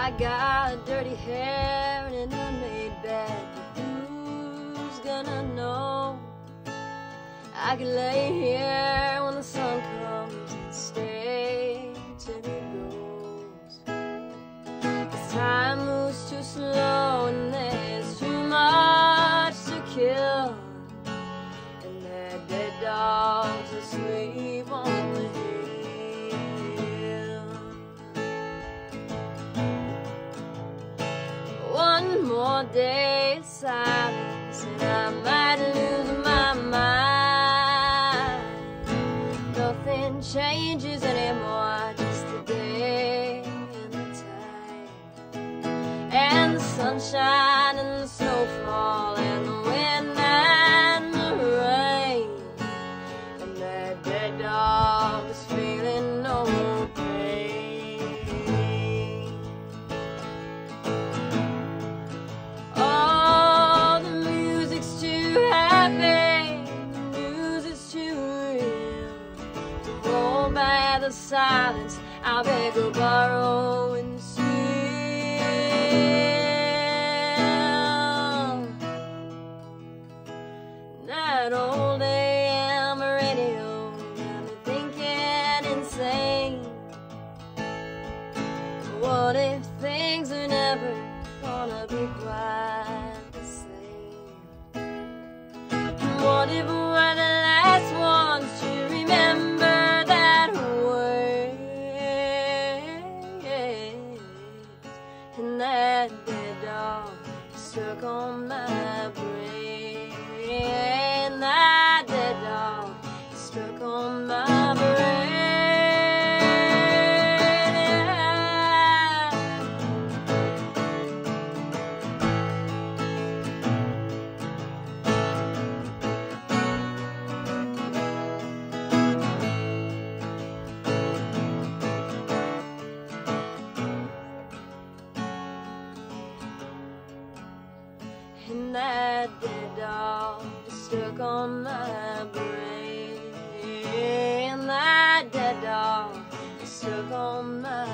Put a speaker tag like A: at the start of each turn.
A: I got dirty hair and an unmade bed. Who's gonna know? I could lay here when the sun comes and stay till it goes. Cause time moves too slow and there's too much to kill. And there dead dogs asleep One day silence and I might lose my mind. Nothing changes anymore, just the day and the time. And the sunshine and the silence, I beg or borrow and steal. That old AM radio got me thinking insane. What if things are never gonna be quite the same? What if that dog stuck on my brain. And that dead dog stuck on my brain. That dead dog stuck on my